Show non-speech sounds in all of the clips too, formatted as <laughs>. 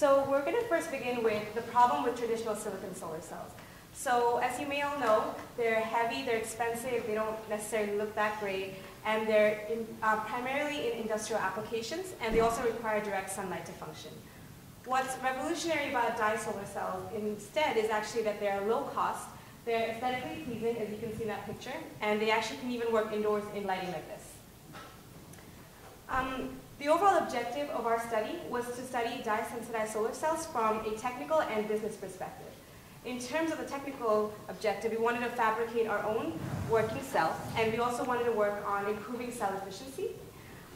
So we're going to first begin with the problem with traditional silicon solar cells. So as you may all know, they're heavy, they're expensive, they don't necessarily look that great, and they're in, uh, primarily in industrial applications, and they also require direct sunlight to function. What's revolutionary about dye solar cells instead is actually that they're low cost, they're aesthetically pleasing, as you can see in that picture, and they actually can even work indoors in lighting like this. Um, the overall objective of our study was to study dye-sensitized solar cells from a technical and business perspective. In terms of the technical objective, we wanted to fabricate our own working cell, and we also wanted to work on improving cell efficiency.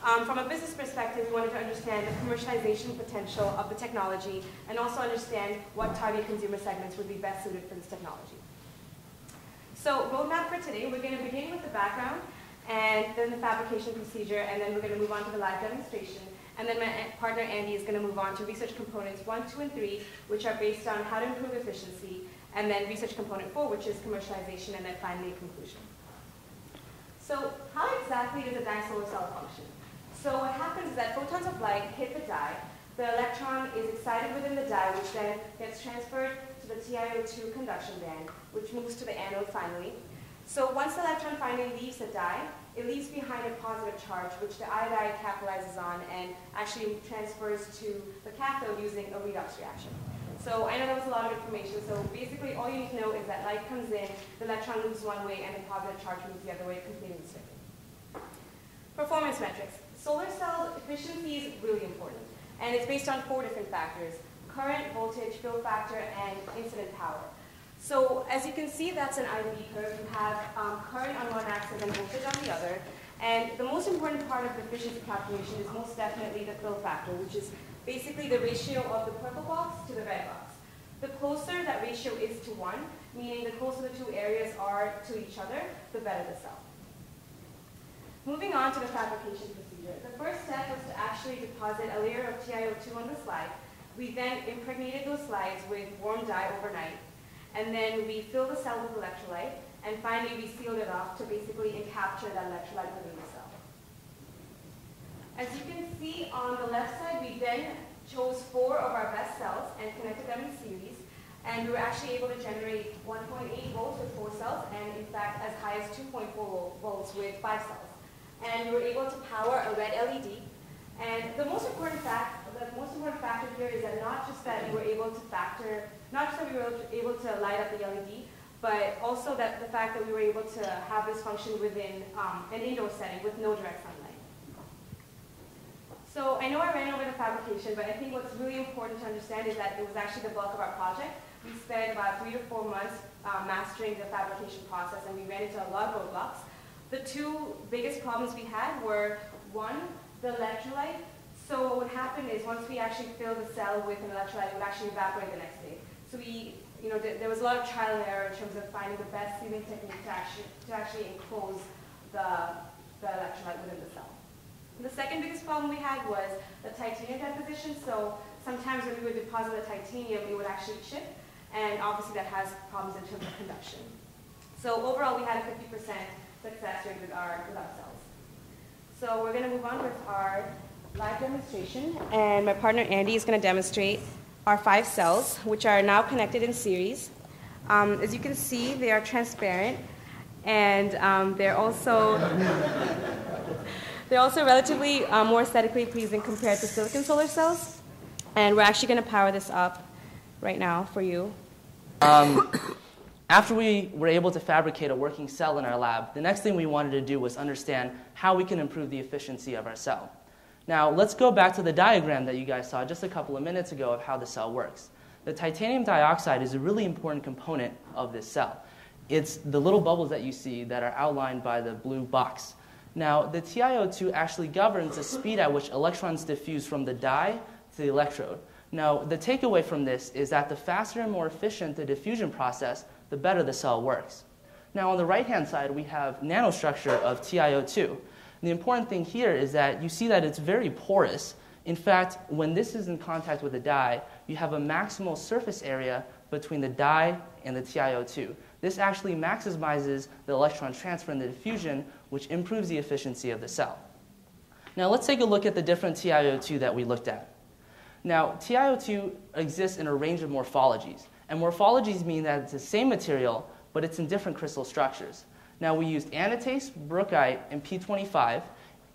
Um, from a business perspective, we wanted to understand the commercialization potential of the technology and also understand what target consumer segments would be best suited for this technology. So roadmap for today, we're going to begin with the background and then the fabrication procedure, and then we're going to move on to the live demonstration. And then my partner Andy is going to move on to research components one, two, and three, which are based on how to improve efficiency, and then research component four, which is commercialization, and then finally a conclusion. So how exactly does a dye solar cell function? So what happens is that photons of light hit the dye, the electron is excited within the dye, which then gets transferred to the TiO2 conduction band, which moves to the anode finally, so once the electron finally leaves the dye, it leaves behind a positive charge, which the iodide capitalizes on and actually transfers to the cathode using a redox reaction. So I know that was a lot of information. So basically, all you need to know is that light comes in, the electron moves one way, and the positive charge moves the other way, completing the circuit. Performance metrics. Solar cell efficiency is really important, and it's based on four different factors, current, voltage, fill factor, and incident power. So as you can see, that's an IVD curve. You have um, current on one axis and voltage on the other. And the most important part of the efficiency calculation is most definitely the fill factor, which is basically the ratio of the purple box to the red box. The closer that ratio is to 1, meaning the closer the two areas are to each other, the better the cell. Moving on to the fabrication procedure. The first step was to actually deposit a layer of TiO2 on the slide. We then impregnated those slides with warm dye overnight and then we fill the cell with electrolyte, and finally we sealed it off to basically encapture that electrolyte within the cell. As you can see on the left side, we then chose four of our best cells and connected them in series, and we were actually able to generate 1.8 volts with four cells, and in fact as high as 2.4 volts with five cells. And we were able to power a red LED, and the most important fact, the most important factor here is that not just that we were able to factor not just that we were able to light up the LED, but also that the fact that we were able to have this function within um, an indoor setting with no direct sunlight. So I know I ran over the fabrication, but I think what's really important to understand is that it was actually the bulk of our project. We spent about three to four months um, mastering the fabrication process, and we ran into a lot of roadblocks. The two biggest problems we had were, one, the electrolyte. So what would happen is once we actually fill the cell with an electrolyte, it would actually evaporate the next day. So we, you know, there was a lot of trial and error in terms of finding the best sealing technique to actually, to actually enclose the, the electrolyte within the cell. And the second biggest problem we had was the titanium deposition. So sometimes when we would deposit the titanium, it would actually chip, and obviously that has problems in terms of conduction. So overall, we had a 50% success rate with our, with our cells. So we're going to move on with our live demonstration, and my partner Andy is going to demonstrate are five cells, which are now connected in series. Um, as you can see, they are transparent, and um, they're also <laughs> they're also relatively uh, more aesthetically pleasing compared to silicon solar cells. And we're actually going to power this up right now for you. Um, after we were able to fabricate a working cell in our lab, the next thing we wanted to do was understand how we can improve the efficiency of our cell. Now, let's go back to the diagram that you guys saw just a couple of minutes ago of how the cell works. The titanium dioxide is a really important component of this cell. It's the little bubbles that you see that are outlined by the blue box. Now, the TiO2 actually governs the speed at which electrons diffuse from the dye to the electrode. Now, the takeaway from this is that the faster and more efficient the diffusion process, the better the cell works. Now, on the right hand side, we have nanostructure of TiO2 the important thing here is that you see that it's very porous. In fact, when this is in contact with the dye, you have a maximal surface area between the dye and the TiO2. This actually maximizes the electron transfer and the diffusion, which improves the efficiency of the cell. Now let's take a look at the different TiO2 that we looked at. Now, TiO2 exists in a range of morphologies, and morphologies mean that it's the same material, but it's in different crystal structures. Now, we used anatase, brookite, and P25,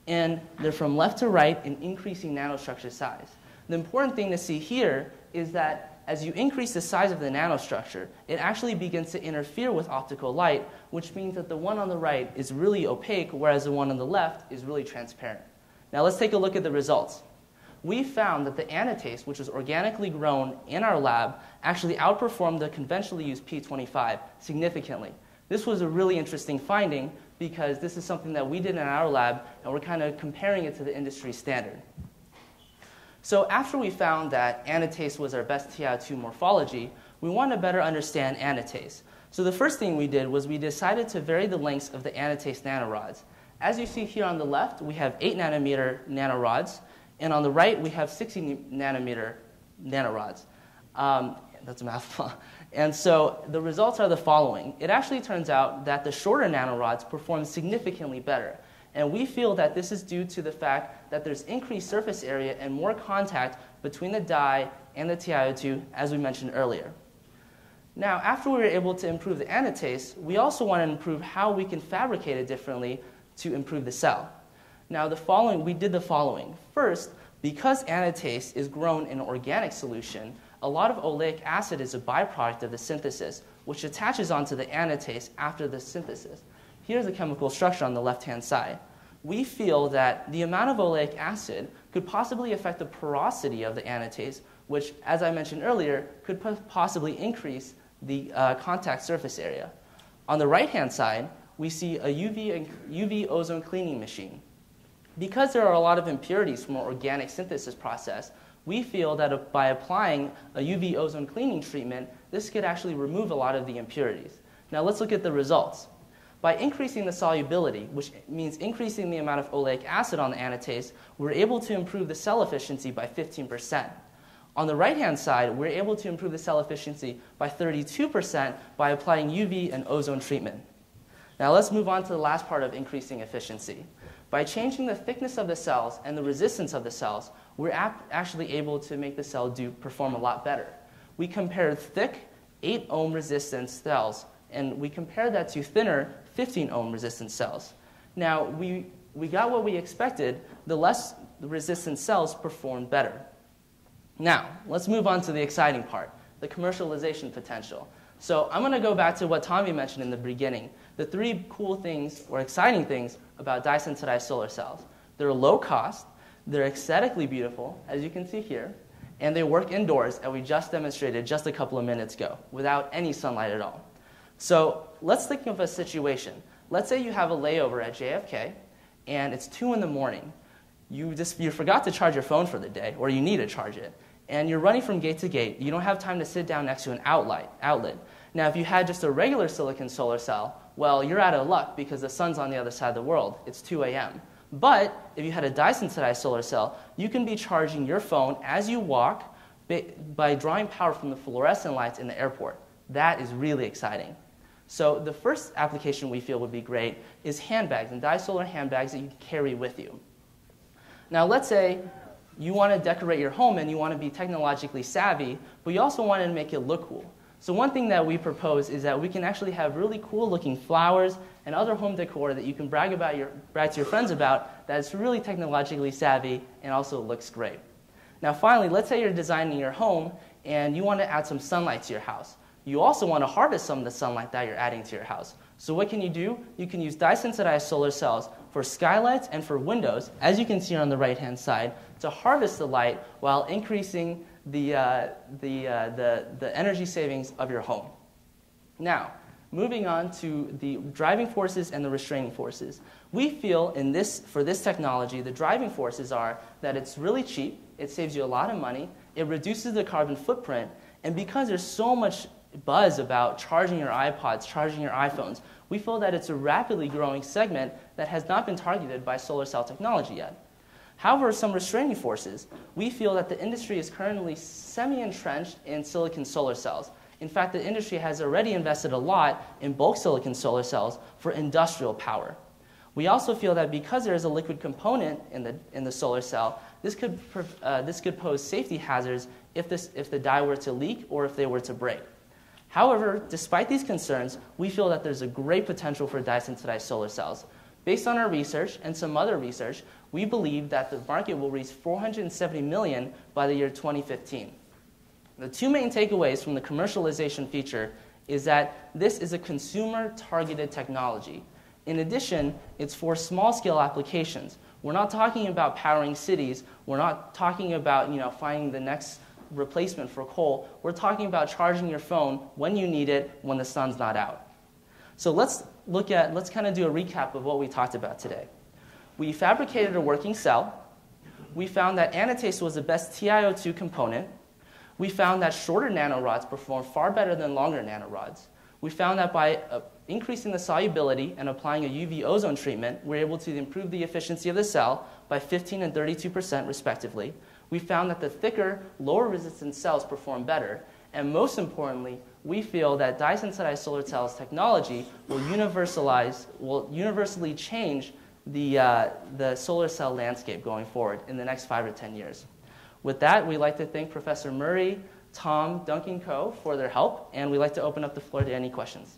and they're from left to right in increasing nanostructure size. The important thing to see here is that as you increase the size of the nanostructure, it actually begins to interfere with optical light, which means that the one on the right is really opaque, whereas the one on the left is really transparent. Now let's take a look at the results. We found that the anatase, which was organically grown in our lab, actually outperformed the conventionally used P25 significantly. This was a really interesting finding because this is something that we did in our lab, and we're kind of comparing it to the industry standard. So after we found that anatase was our best TiO2 morphology, we wanted to better understand anatase. So the first thing we did was we decided to vary the lengths of the anatase nanorods. As you see here on the left, we have 8 nanometer nanorods, and on the right, we have 60 nanometer nanorods. Um, that's a mouthful. And so the results are the following. It actually turns out that the shorter nanorods perform significantly better. And we feel that this is due to the fact that there's increased surface area and more contact between the dye and the TiO2, as we mentioned earlier. Now, after we were able to improve the anatase, we also want to improve how we can fabricate it differently to improve the cell. Now, the following, we did the following. First, because anatase is grown in an organic solution, a lot of oleic acid is a byproduct of the synthesis, which attaches onto the anatase after the synthesis. Here's the chemical structure on the left-hand side. We feel that the amount of oleic acid could possibly affect the porosity of the anatase, which, as I mentioned earlier, could possibly increase the uh, contact surface area. On the right-hand side, we see a UV, UV ozone cleaning machine. Because there are a lot of impurities from our organic synthesis process, we feel that by applying a UV ozone cleaning treatment, this could actually remove a lot of the impurities. Now let's look at the results. By increasing the solubility, which means increasing the amount of oleic acid on the anatase, we're able to improve the cell efficiency by 15%. On the right-hand side, we're able to improve the cell efficiency by 32% by applying UV and ozone treatment. Now let's move on to the last part of increasing efficiency. By changing the thickness of the cells and the resistance of the cells, we're actually able to make the cell do perform a lot better. We compared thick 8 ohm resistance cells and we compared that to thinner 15 ohm resistant cells. Now, we, we got what we expected, the less resistant cells performed better. Now, let's move on to the exciting part, the commercialization potential. So I'm going to go back to what Tanvi mentioned in the beginning, the three cool things or exciting things about dye-sensitized solar cells. They're low cost, they're aesthetically beautiful, as you can see here, and they work indoors, as we just demonstrated just a couple of minutes ago, without any sunlight at all. So let's think of a situation. Let's say you have a layover at JFK and it's 2 in the morning. You, just, you forgot to charge your phone for the day, or you need to charge it. And you're running from gate to gate. You don't have time to sit down next to an outlet. outlet. Now, if you had just a regular silicon solar cell, well, you're out of luck because the sun's on the other side of the world. It's 2 a.m. But if you had a dye-sensitized solar cell, you can be charging your phone as you walk by drawing power from the fluorescent lights in the airport. That is really exciting. So the first application we feel would be great is handbags and dye-solar handbags that you can carry with you. Now let's say you want to decorate your home and you want to be technologically savvy, but you also want to make it look cool. So one thing that we propose is that we can actually have really cool looking flowers and other home decor that you can brag, about your, brag to your friends about that's really technologically savvy and also looks great. Now finally, let's say you're designing your home and you want to add some sunlight to your house. You also want to harvest some of the sunlight that you're adding to your house. So what can you do? You can use dye-sensitized solar cells for skylights and for windows, as you can see on the right-hand side, to harvest the light while increasing the, uh, the, uh, the, the energy savings of your home. Now, moving on to the driving forces and the restraining forces. We feel in this, for this technology, the driving forces are that it's really cheap, it saves you a lot of money, it reduces the carbon footprint, and because there's so much buzz about charging your iPods, charging your iPhones, we feel that it's a rapidly growing segment that has not been targeted by solar cell technology yet. However, some restraining forces. We feel that the industry is currently semi-entrenched in silicon solar cells. In fact, the industry has already invested a lot in bulk silicon solar cells for industrial power. We also feel that because there is a liquid component in the, in the solar cell, this could, uh, this could pose safety hazards if, this, if the dye were to leak or if they were to break. However, despite these concerns, we feel that there's a great potential for dye-sensitized solar cells. Based on our research and some other research, we believe that the market will reach 470 million by the year 2015. The two main takeaways from the commercialization feature is that this is a consumer targeted technology. In addition, it's for small scale applications. We're not talking about powering cities, we're not talking about you know, finding the next replacement for coal. We're talking about charging your phone when you need it when the sun's not out. So let's look at, let's kind of do a recap of what we talked about today. We fabricated a working cell. We found that anatase was the best TiO2 component. We found that shorter nanorods perform far better than longer nanorods. We found that by uh, increasing the solubility and applying a UV ozone treatment, we're able to improve the efficiency of the cell by 15 and 32% respectively we found that the thicker, lower resistance cells perform better. And most importantly, we feel that dye-sensitized solar cells technology will universalize, will universally change the, uh, the solar cell landscape going forward in the next five or 10 years. With that, we'd like to thank Professor Murray, Tom, Duncan Co. for their help, and we'd like to open up the floor to any questions.